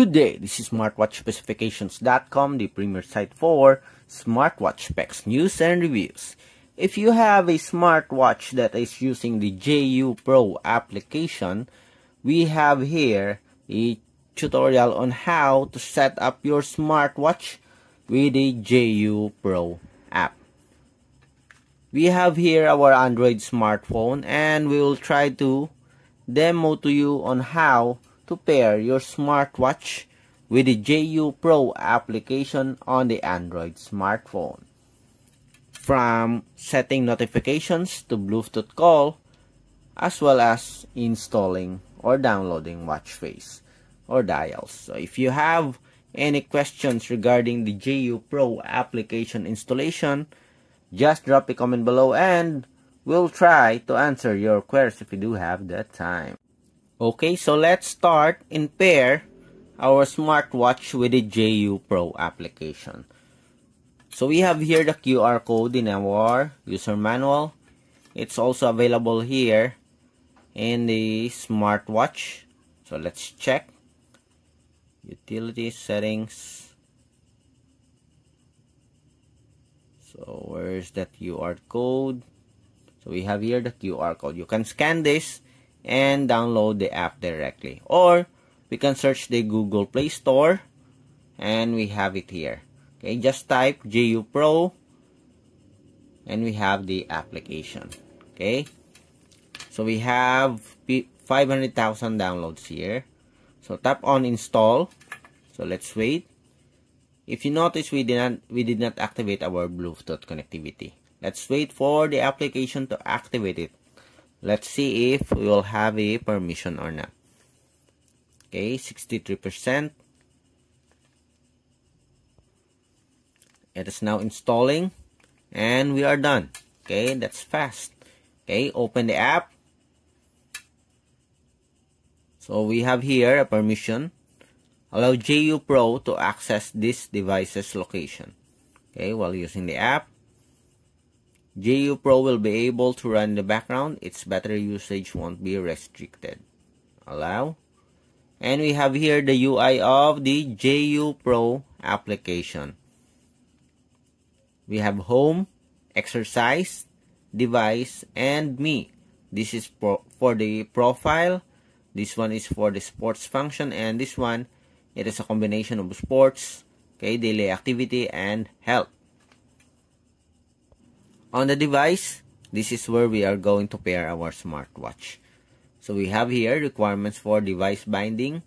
Good day, this is smartwatchspecifications.com, the premier site for smartwatch specs, news, and reviews. If you have a smartwatch that is using the JYouPro application, we have here a tutorial on how to set up your smartwatch with the JU Pro app. We have here our Android smartphone and we will try to demo to you on how to pair your smartwatch with the JYouPro application on the Android smartphone. From setting notifications to Bluetooth call, as well as installing or downloading watch face or dials. So if you have any questions regarding the JYouPro application installation, just drop a comment below and we'll try to answer your queries if you do have that time. Okay, so let's start and pair our smartwatch with the JYouPro application. So we have here the QR code in our user manual. It's also available here in the smartwatch. So let's check. Utility settings. So where's that QR code? So we have here the QR code. You can scan this and download the app directly. Or we can search the Google Play Store and we have it here. Okay, just type JYouPro and we have the application. Okay, so we have 500,000 downloads here. So tap on install. So let's wait. If you notice, we did not we did not activate our Bluetooth connectivity. Let's wait for the application to activate it. Let's see if we will have a permission or not. Okay, 63%. It is now installing and we are done. Okay, that's fast. Okay, open the app. So we have here a permission. Allow JYouPro to access this device's location. Okay, while using the app. JYouPro will be able to run in the background. Its battery usage won't be restricted. Allow. And we have here the UI of the JYouPro application. We have home, exercise, device, and me. This is for the profile. This one is for the sports function. And this one, it is a combination of sports, okay, daily activity, and health. On the device, this is where we are going to pair our smartwatch. So we have here requirements for device binding.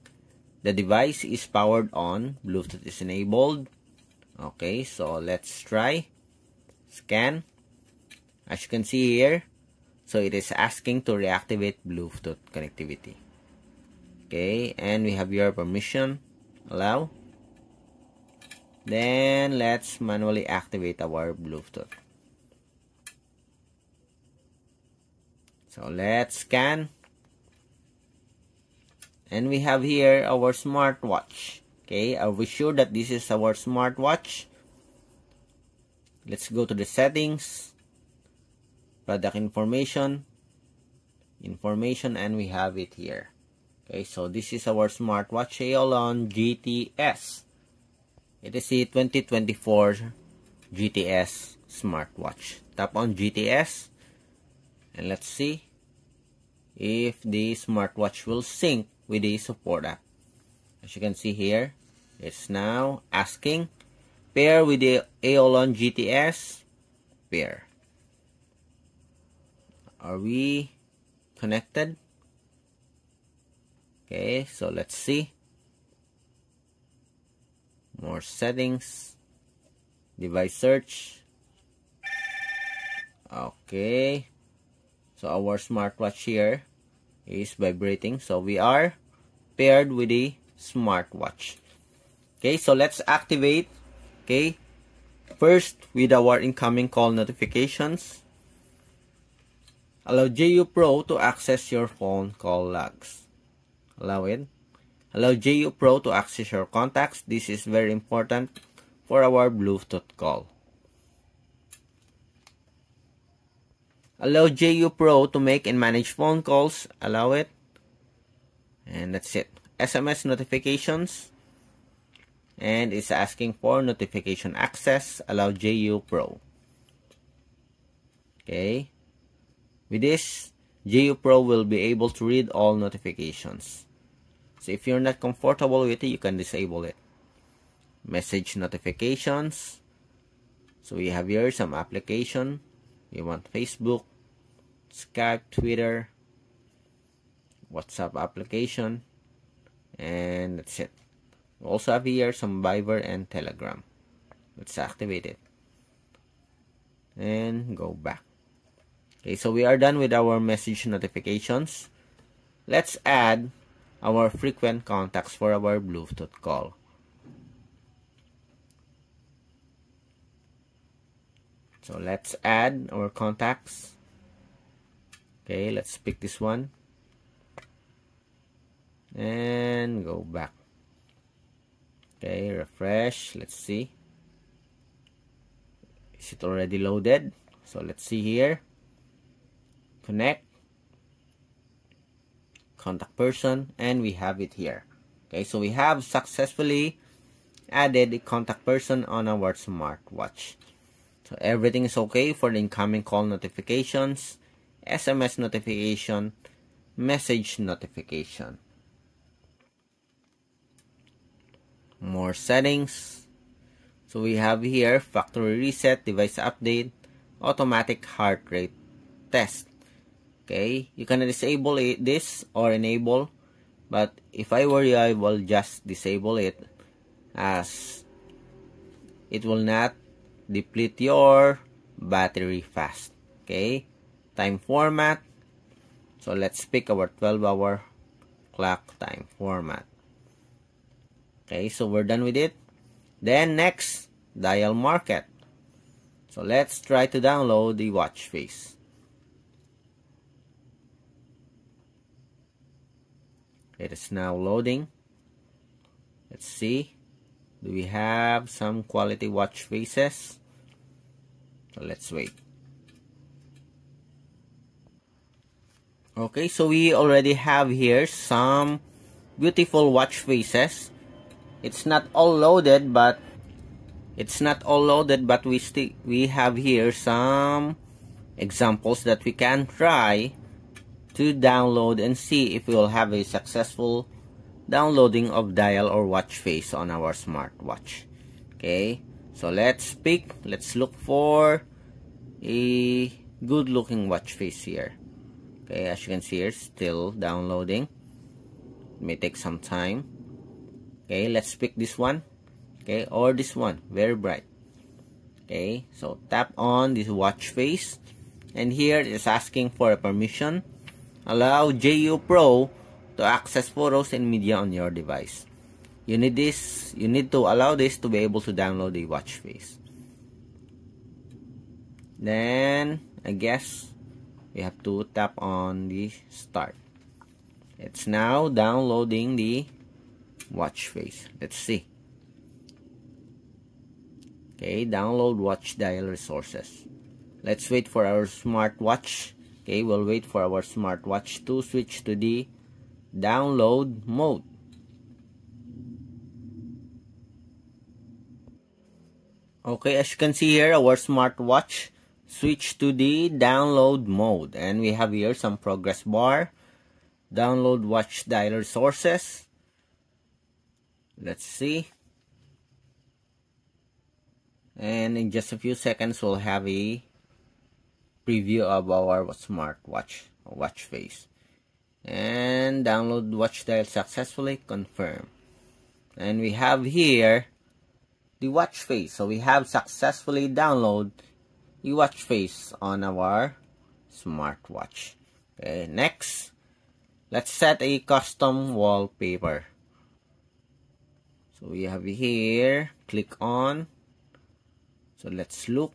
The device is powered on, Bluetooth is enabled. Okay, so let's try. Scan. As you can see here, so it is asking to reactivate Bluetooth connectivity. Okay, and we have your permission. Allow. Then let's manually activate our Bluetooth. So let's scan. And we have here our smartwatch. Okay, are we sure that this is our smartwatch? Let's go to the settings, product information, information, and we have it here. Okay, so this is our smartwatch Aeolon GTS. It is a 2024 GTS smartwatch. Tap on GTS and let's see if the smartwatch will sync with the support app. As you can see here it's now asking pair with the Aeolon GTS pair. Are we connected? Okay so let's see. More settings. Device search. Okay so our smartwatch here is vibrating. So we are paired with the smartwatch. Okay, so let's activate. Okay, first with our incoming call notifications. Allow JYouPro to access your phone call logs. Allow it. Allow JYouPro to access your contacts. This is very important for our Bluetooth call. Allow JYouPro to make and manage phone calls. Allow it. And that's it. SMS notifications. and it's asking for notification access allow JYouPro okay with this JYouPro will be able to read all notifications so if you're not comfortable with it you can disable it message notifications so we have here some application we want Facebook Skype Twitter WhatsApp application and that's it. We also have here some Viber and Telegram. Let's activate it and go back. Okay so we are done with our message notifications. Let's add our frequent contacts for our Bluetooth call. So let's add our contacts okay let's pick this one. And go back. Okay refresh. Let's see. Is it already loaded? So let's see here. Connect. Contact person and we have it here. Okay so we have successfully added a contact person on our smartwatch. So everything is okay for the incoming call notifications SMS notification message notification. More settings. So we have here factory reset device update automatic heart rate test. Okay you can disable it, this or enable but if I were you I will just disable it as it will not deplete your battery fast. Okay time format. So let's pick our 12 hour clock time format. Okay so we're done with it. Then next dial market. So let's try to download the watch face. It is now loading. Let's see. Do we have some quality watch faces? So let's wait okay so we already have here some beautiful watch faces. It's not all loaded but it's not all loaded but we still we have here some examples that we can try to download and see if we will have a successful downloading of dial or watch face on our smartwatch. Okay so let's pick let's look for a good looking watch face here okay as you can see here still downloading. It may take some time. Okay let's pick this one. Okay or this one. Very bright. Okay so tap on this watch face. And here it's asking for a permission. Allow JYouPro to access photos and media on your device. You need this you need to allow this to be able to download the watch face. Then I guess we have to tap on the start. It's now downloading the watch face. Let's see. Okay download watch dial resources. Let's wait for our smartwatch. Okay we'll wait for our smartwatch to switch to the download mode. Okay as you can see here our smartwatch switch to the download mode. And we have here some progress bar. Download watch dialer sources. Let's see. And in just a few seconds we'll have a preview of our smartwatch watch watch face. And download watch dial successfully confirm. And we have here the watch face. So we have successfully download the watch face on our smartwatch. Okay next let's set a custom wallpaper. So we have here click on. So let's look.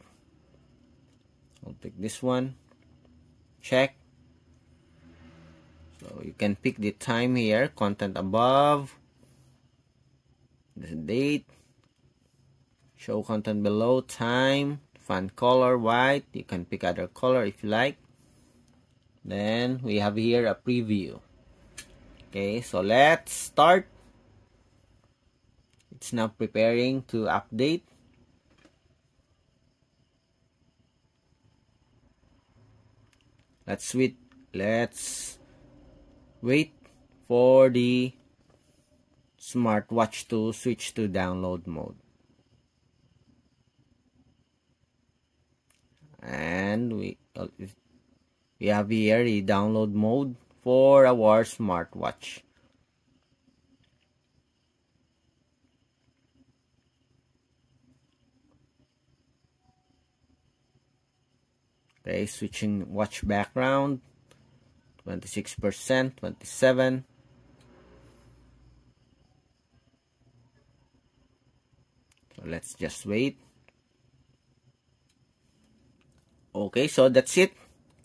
I'll pick this one. Check. So you can pick the time here content above. The date. Show content below time font color white. You can pick other color if you like. Then we have here a preview. Okay so let's start. It's now preparing to update. Let's wait. Let's wait for the smartwatch to switch to download mode and we uh, we have here the download mode for our smartwatch. Okay switching watch background. 26% 27 so let's just wait. Okay so that's it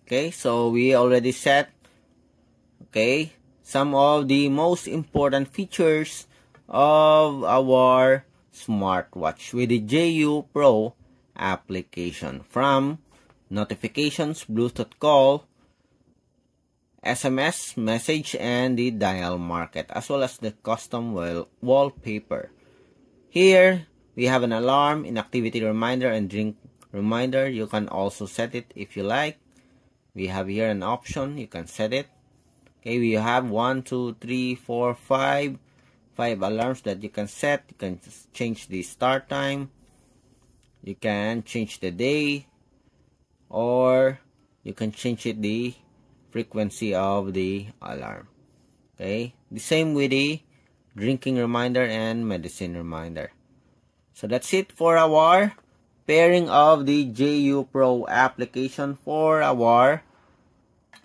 okay so we already set okay some of the most important features of our smartwatch with the JYouPro application from notifications, Bluetooth call, SMS, message, and the dial market, as well as the custom wall wallpaper. Here, we have an alarm, inactivity reminder, and drink reminder. You can also set it if you like. We have here an option. You can set it. Okay, we have one, two, three, four, five, five alarms that you can set. You can change the start time. You can change the day, or you can change it the frequency of the alarm okay the same with the drinking reminder and medicine reminder so that's it for our pairing of the JYouPro application for our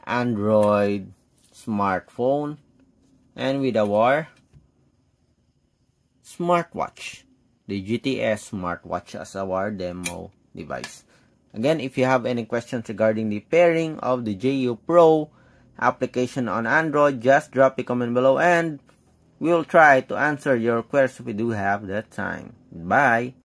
Android smartphone and with our smartwatch the GTS smartwatch as our demo device Again, if you have any questions regarding the pairing of the JU Pro application on Android, just drop a comment below and we'll try to answer your questions if we do have that time. Bye!